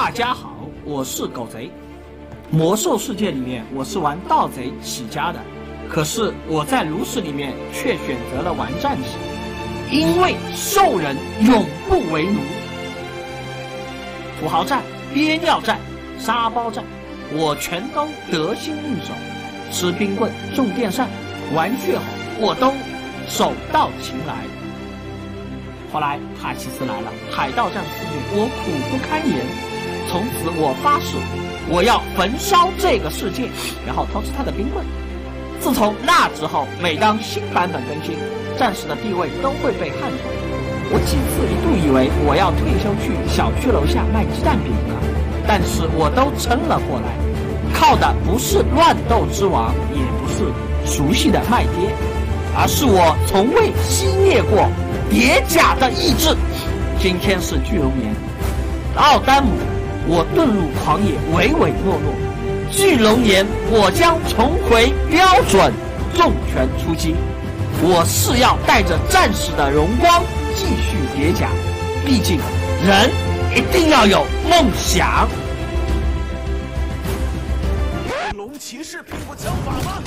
大家好，我是狗贼。魔兽世界里面，我是玩盗贼起家的，可是我在炉石里面却选择了玩战士，因为兽人永不为奴。土豪战、憋尿战、沙包战，我全都得心应手。吃冰棍、送电扇、玩血吼，我都手到擒来。后来塔西斯来了，海盗战肆虐，我苦不堪言。从此我发誓，我要焚烧这个世界，然后偷吃他的冰棍。自从那之后，每当新版本更新，战士的地位都会被撼动。我几次一度以为我要退休去小区楼下卖鸡蛋饼了，但是我都撑了过来，靠的不是乱斗之王，也不是熟悉的麦爹，而是我从未熄灭过叠甲的意志。今天是巨龙年，奥丹姆，我遁入狂野，唯唯诺诺。巨龙年，我将重回标准，重拳出击。我是要带着战士的荣光。继续叠甲，毕竟人一定要有梦想。龙骑士并不枪法吗？